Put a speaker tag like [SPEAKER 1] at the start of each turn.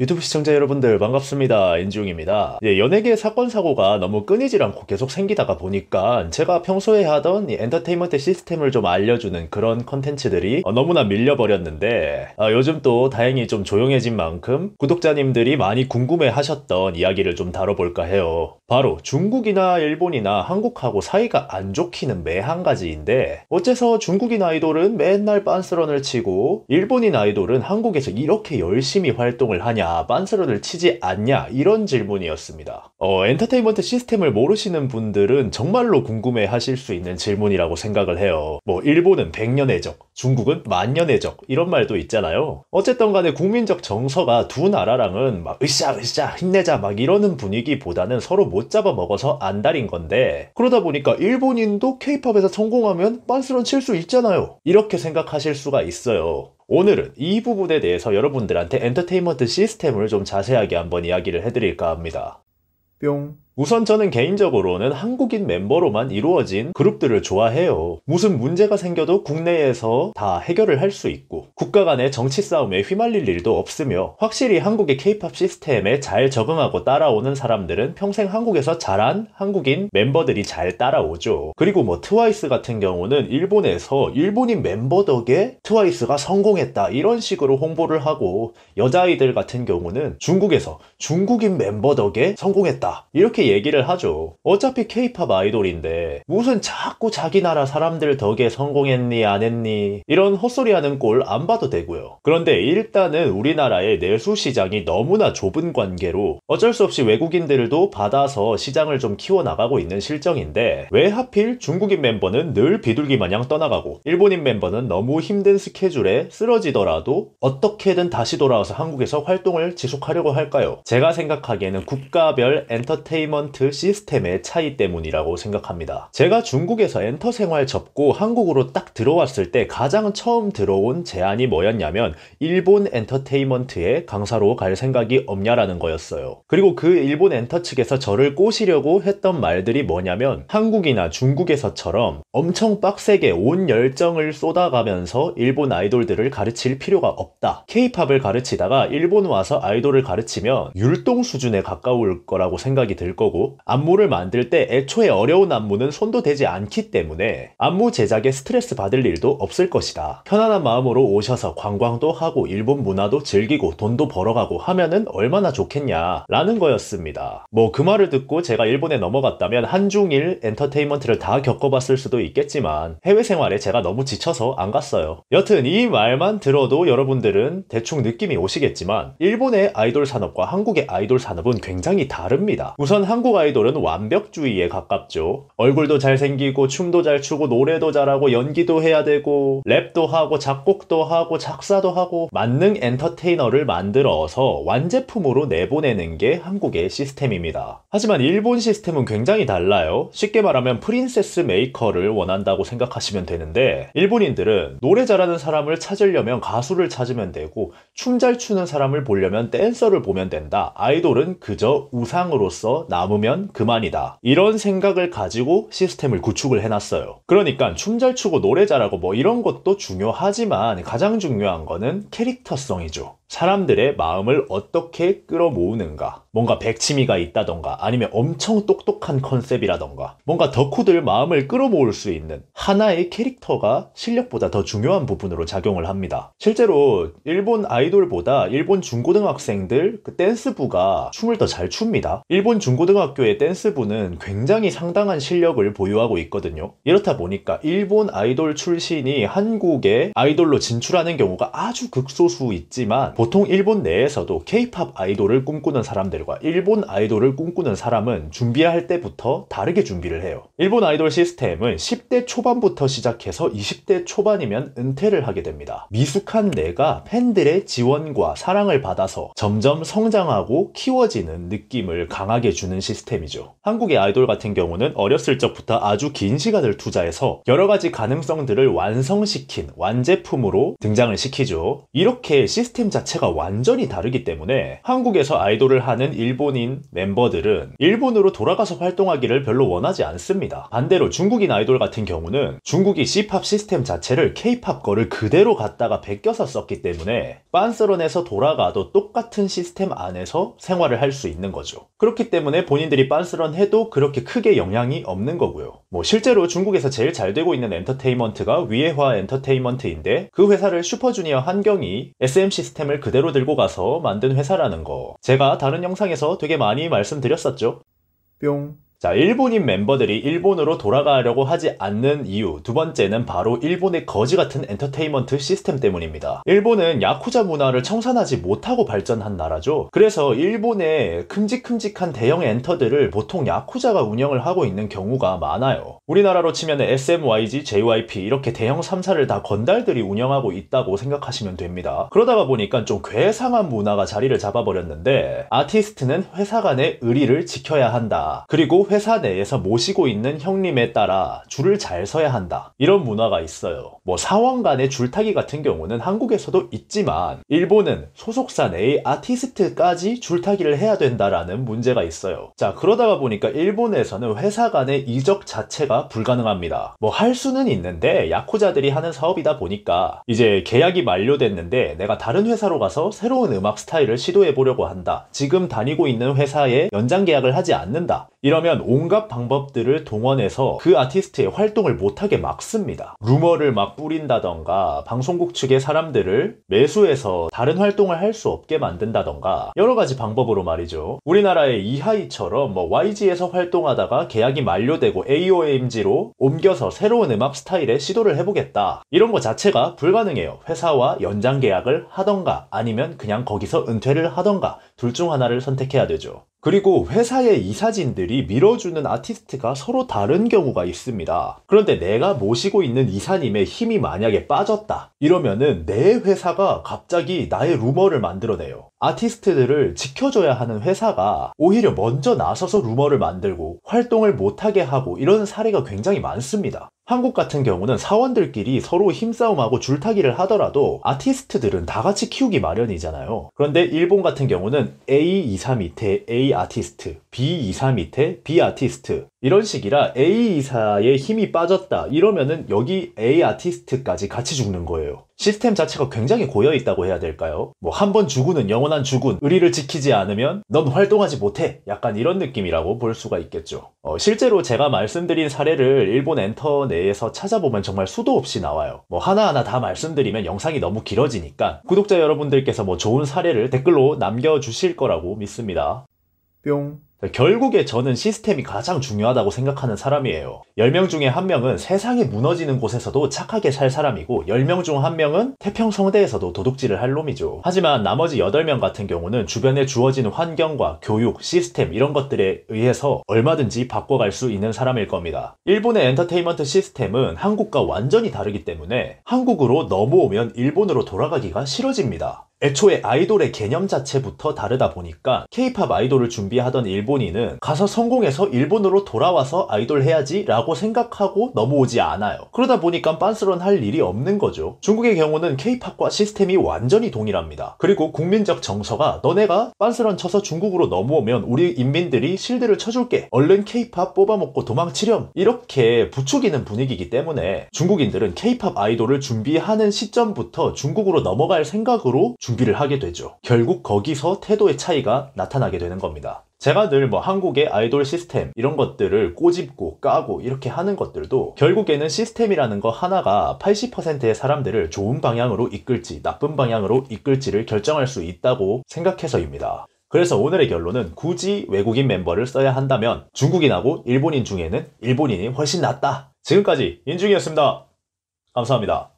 [SPEAKER 1] 유튜브 시청자 여러분들 반갑습니다. 인중입니다. 예, 연예계 사건 사고가 너무 끊이질 않고 계속 생기다가 보니까 제가 평소에 하던 이 엔터테인먼트 시스템을 좀 알려주는 그런 컨텐츠들이 어, 너무나 밀려버렸는데 아, 요즘 또 다행히 좀 조용해진 만큼 구독자님들이 많이 궁금해하셨던 이야기를 좀 다뤄볼까 해요. 바로 중국이나 일본이나 한국하고 사이가 안 좋기는 매한 가지인데 어째서 중국인 아이돌은 맨날 빤스런을 치고 일본인 아이돌은 한국에서 이렇게 열심히 활동을 하냐 빤스런을 치지 않냐 이런 질문이었습니다. 어, 엔터테인먼트 시스템을 모르시는 분들은 정말로 궁금해 하실 수 있는 질문이라고 생각을 해요. 뭐 일본은 100년의 적, 중국은 만년의 적 이런 말도 있잖아요. 어쨌든 간에 국민적 정서가 두 나라랑은 막 으쌰 으쌰 힘내자 막 이러는 분위기보다는 서로 못 잡아 먹어서 안달인 건데 그러다 보니까 일본인도 케이팝에서 성공하면 빤스런 칠 수 있잖아요. 이렇게 생각하실 수가 있어요. 오늘은 이 부분에 대해서 여러분들한테 엔터테인먼트 시스템을 좀 자세하게 한번 이야기를 해드릴까 합니다. 뿅. 우선 저는 개인적으로는 한국인 멤버로만 이루어진 그룹들을 좋아해요. 무슨 문제가 생겨도 국내에서 다 해결을 할 수 있고 국가 간의 정치 싸움에 휘말릴 일도 없으며 확실히 한국의 케이팝 시스템에 잘 적응하고 따라오는 사람들은 평생 한국에서 자란 한국인 멤버들이 잘 따라오죠. 그리고 뭐 트와이스 같은 경우는 일본에서 일본인 멤버 덕에 트와이스가 성공했다 이런 식으로 홍보를 하고 여자아이들 같은 경우는 중국에서 중국인 멤버 덕에 성공했다 이렇게 얘기를 하죠. 어차피 케이팝 아이돌인데 무슨 자꾸 자기 나라 사람들 덕에 성공했니 안 했니 이런 헛소리 하는 꼴 안 봐도 되고요. 그런데 일단은 우리나라의 내수 시장이 너무나 좁은 관계로 어쩔 수 없이 외국인들도 받아서 시장을 좀 키워나가고 있는 실정인데 왜 하필 중국인 멤버는 늘 비둘기 마냥 떠나가고 일본인 멤버는 너무 힘든 스케줄에 쓰러지더라도 어떻게든 다시 돌아와서 한국에서 활동을 지속하려고 할까요? 제가 생각하기에는 국가별 엔터테인먼트 시스템의 차이 때문이라고 생각합니다. 제가 중국에서 엔터 생활 접고 한국으로 딱 들어왔을 때 가장 처음 들어온 제안이 뭐였냐면 일본 엔터테인먼트에 강사로 갈 생각이 없냐라는 거였어요. 그리고 그 일본 엔터 측에서 저를 꼬시려고 했던 말들이 뭐냐면 한국이나 중국에서처럼 엄청 빡세게 온 열정을 쏟아가면서 일본 아이돌들을 가르칠 필요가 없다. 케이팝을 가르치다가 일본 와서 아이돌을 가르치면 율동 수준에 가까울 거라고 생각이 들 거고 안무를 만들 때 애초에 어려운 안무는 손도 대지 않기 때문에 안무 제작에 스트레스 받을 일도 없을 것이다. 편안한 마음으로 오셔서 관광도 하고 일본 문화도 즐기고 돈도 벌어가고 하면은 얼마나 좋겠냐 라는 거였습니다. 뭐 그 말을 듣고 제가 일본에 넘어갔다면 한중일 엔터테인먼트를 다 겪어봤을 수도 있겠지만 해외 생활에 제가 너무 지쳐서 안 갔어요. 여튼 이 말만 들어도 여러분들은 대충 느낌이 오시겠지만 일본의 아이돌 산업과 한국의 아이돌 산업은 굉장히 다릅니다. 우선 한국 아이돌은 완벽주의에 가깝죠. 얼굴도 잘생기고 춤도 잘 추고 노래도 잘하고 연기도 해야 되고 랩도 하고 작곡도 하고 작사도 하고 만능 엔터테이너를 만들어서 완제품으로 내보내는 게 한국의 시스템입니다. 하지만 일본 시스템은 굉장히 달라요. 쉽게 말하면 Princess Maker를 원한다고 생각하시면 되는데 일본인들은 노래 잘하는 사람을 찾으려면 가수를 찾으면 되고 춤 잘 추는 사람을 보려면 댄서를 보면 된다. 아이돌은 그저 우상으로서 남으면 그만이다. 이런 생각을 가지고 시스템을 구축을 해놨어요. 그러니까 춤 잘 추고 노래 잘하고 뭐 이런 것도 중요하지만 가장 중요한 거는 캐릭터성이죠. 사람들의 마음을 어떻게 끌어모으는가. 뭔가 백치미가 있다던가 아니면 엄청 똑똑한 컨셉이라던가 뭔가 덕후들 마음을 끌어모을 수 있는 하나의 캐릭터가 실력보다 더 중요한 부분으로 작용을 합니다. 실제로 일본 아이돌보다 일본 중고등학생들 그 댄스부가 춤을 더 잘 춥니다. 일본 중고등학교의 댄스부는 굉장히 상당한 실력을 보유하고 있거든요. 이렇다 보니까 일본 아이돌 출신이 한국에 아이돌로 진출하는 경우가 아주 극소수 있지만 보통 일본 내에서도 케이팝 아이돌을 꿈꾸는 사람들과 일본 아이돌을 꿈꾸는 사람은 준비할 때부터 다르게 준비를 해요. 일본 아이돌 시스템은 10대 초반 부터 시작해서 20대 초반이면 은퇴를 하게 됩니다. 미숙한 내가 팬들의 지원과 사랑을 받아서 점점 성장하고 키워지는 느낌을 강하게 주는 시스템이죠. 한국의 아이돌 같은 경우는 어렸을 적부터 아주 긴 시간을 투자해서 여러 가지 가능성들을 완성시킨 완제품으로 등장을 시키죠. 이렇게 시스템 자체 자체가 완전히 다르기 때문에 한국에서 아이돌을 하는 일본인 멤버들은 일본으로 돌아가서 활동하기를 별로 원하지 않습니다. 반대로 중국인 아이돌 같은 경우는 중국이 C팝 시스템 자체를 K팝 거를 그대로 갖다가 베껴서 썼기 때문에 빤스런에서 돌아가도 똑같은 시스템 안에서 생활을 할 수 있는 거죠. 그렇기 때문에 본인들이 빤스런 해도 그렇게 크게 영향이 없는 거고요. 뭐 실제로 중국에서 제일 잘 되고 있는 엔터테인먼트가 위에화 엔터테인먼트인데 그 회사를 슈퍼주니어 한경이 SM 시스템을 그대로 들고 가서 만든 회사라는 거 제가 다른 영상에서 되게 많이 말씀드렸었죠. 뿅. 자, 일본인 멤버들이 일본으로 돌아가려고 하지 않는 이유. 두 번째는 바로 일본의 거지 같은 엔터테인먼트 시스템 때문입니다. 일본은 야쿠자 문화를 청산하지 못하고 발전한 나라죠. 그래서 일본의 큼직큼직한 대형 엔터들을 보통 야쿠자가 운영을 하고 있는 경우가 많아요. 우리나라로 치면 SMYG, JYP 이렇게 대형 3사를 다 건달들이 운영하고 있다고 생각하시면 됩니다. 그러다가 보니까 좀 괴상한 문화가 자리를 잡아버렸는데 아티스트는 회사 간의 의리를 지켜야 한다. 그리고 회사 내에서 모시고 있는 형님에 따라 줄을 잘 서야 한다. 이런 문화가 있어요. 뭐 사원 간의 줄타기 같은 경우는 한국에서도 있지만 일본은 소속사 내의 아티스트까지 줄타기를 해야 된다라는 문제가 있어요. 자, 그러다가 보니까 일본에서는 회사 간의 이적 자체가 불가능합니다. 뭐 할 수는 있는데 야쿠자들이 하는 사업이다 보니까 이제 계약이 만료됐는데 내가 다른 회사로 가서 새로운 음악 스타일을 시도해 보려고 한다. 지금 다니고 있는 회사에 연장 계약을 하지 않는다. 이러면 온갖 방법들을 동원해서 그 아티스트의 활동을 못하게 막습니다. 루머를 막 뿌린다던가 방송국 측의 사람들을 매수해서 다른 활동을 할 수 없게 만든다던가 여러 가지 방법으로 말이죠. 우리나라의 이하이처럼 뭐 YG에서 활동하다가 계약이 만료되고 AOMG로 옮겨서 새로운 음악 스타일에 시도를 해보겠다. 이런 것 자체가 불가능해요. 회사와 연장 계약을 하던가 아니면 그냥 거기서 은퇴를 하던가 둘 중 하나를 선택해야 되죠. 그리고 회사의 이사진들이 밀어주는 아티스트가 서로 다른 경우가 있습니다. 그런데 내가 모시고 있는 이사님의 힘이 만약에 빠졌다. 이러면은 내 회사가 갑자기 나의 루머를 만들어내요. 아티스트들을 지켜줘야 하는 회사가 오히려 먼저 나서서 루머를 만들고 활동을 못하게 하고 이런 사례가 굉장히 많습니다. 한국 같은 경우는 사원들끼리 서로 힘싸움하고 줄타기를 하더라도 아티스트들은 다 같이 키우기 마련이잖아요. 그런데 일본 같은 경우는 A 이사 밑에 A 아티스트, B 이사 밑에 B 아티스트 이런 식이라 A 이사의 힘이 빠졌다 이러면은 여기 A 아티스트까지 같이 죽는 거예요. 시스템 자체가 굉장히 고여 있다고 해야 될까요? 뭐 한 번 죽은은 영원한 죽은 의리를 지키지 않으면 넌 활동하지 못해 약간 이런 느낌이라고 볼 수가 있겠죠. 어, 실제로 제가 말씀드린 사례를 일본 엔터 내에서 찾아보면 정말 수도 없이 나와요. 뭐 하나하나 다 말씀드리면 영상이 너무 길어지니까 구독자 여러분들께서 뭐 좋은 사례를 댓글로 남겨주실 거라고 믿습니다. 뿅. 결국에 저는 시스템이 가장 중요하다고 생각하는 사람이에요. 10명 중에 한 명은 세상이 무너지는 곳에서도 착하게 살 사람이고 10명 중 한 명은 태평성대에서도 도둑질을 할 놈이죠. 하지만 나머지 8명 같은 경우는 주변에 주어지는 환경과 교육, 시스템 이런 것들에 의해서 얼마든지 바꿔갈 수 있는 사람일 겁니다. 일본의 엔터테인먼트 시스템은 한국과 완전히 다르기 때문에 한국으로 넘어오면 일본으로 돌아가기가 싫어집니다. 애초에 아이돌의 개념 자체부터 다르다 보니까 케이팝 아이돌을 준비하던 일본인은 가서 성공해서 일본으로 돌아와서 아이돌 해야지 라고 생각하고 넘어오지 않아요. 그러다 보니까 빤스런 할 일이 없는 거죠. 중국의 경우는 케이팝과 시스템이 완전히 동일합니다. 그리고 국민적 정서가 너네가 빤스런 쳐서 중국으로 넘어오면 우리 인민들이 실드를 쳐줄게. 얼른 케이팝 뽑아먹고 도망치렴. 이렇게 부추기는 분위기이기 때문에 중국인들은 케이팝 아이돌을 준비하는 시점부터 중국으로 넘어갈 생각으로 준비를 하게 되죠. 결국 거기서 태도의 차이가 나타나게 되는 겁니다. 제가 늘 뭐 한국의 아이돌 시스템 이런 것들을 꼬집고 까고 이렇게 하는 것들도 결국에는 시스템이라는 거 하나가 80%의 사람들을 좋은 방향으로 이끌지 나쁜 방향으로 이끌지를 결정할 수 있다고 생각해서입니다. 그래서 오늘의 결론은 굳이 외국인 멤버를 써야 한다면 중국인하고 일본인 중에는 일본인이 훨씬 낫다. 지금까지 인중이었습니다. 감사합니다.